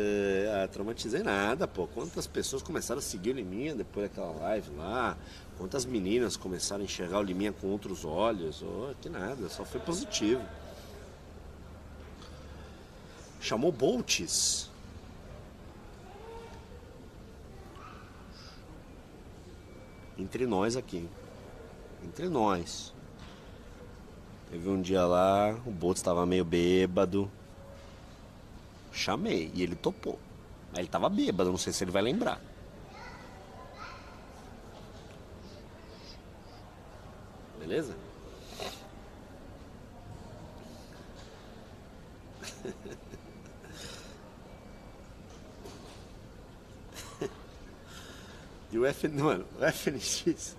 É, traumatizei nada, pô. Quantas pessoas começaram a seguir o Liminha depois daquela live lá? Quantas meninas começaram a enxergar o Liminha com outros olhos? Oh, que nada, só foi positivo. Chamou Bolts. Entre nós aqui. Entre nós. Teve um dia lá, o Boltz estava meio bêbado. Chamei e ele topou. Mas ele tava bêbado, não sei se ele vai lembrar. Beleza? e o FNX